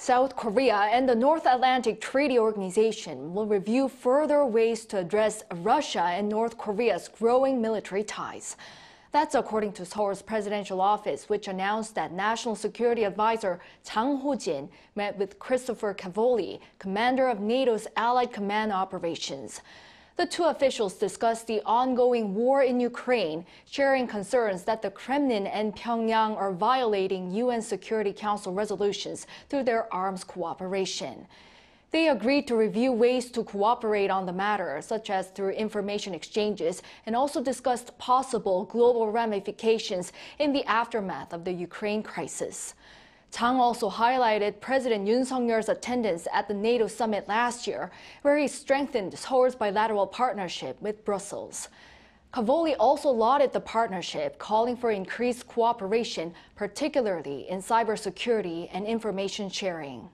South Korea and the North Atlantic Treaty Organization will review further ways to address Russia and North Korea's growing military ties. That's according to Seoul's presidential office, which announced that National Security Advisor Chang Ho-jin met with Christopher Cavoli, commander of NATO's Allied Command Operations. The two officials discussed the ongoing war in Ukraine, sharing concerns that the Kremlin and Pyongyang are violating UN Security Council resolutions through their arms cooperation. They agreed to review ways to cooperate on the matter, such as through information exchanges, and also discussed possible global ramifications in the aftermath of the Ukraine crisis. Chang also highlighted President Yoon Suk-yeol's attendance at the NATO summit last year, where he strengthened Seoul's bilateral partnership with Brussels. Cavoli also lauded the partnership, calling for increased cooperation, particularly in cybersecurity and information sharing.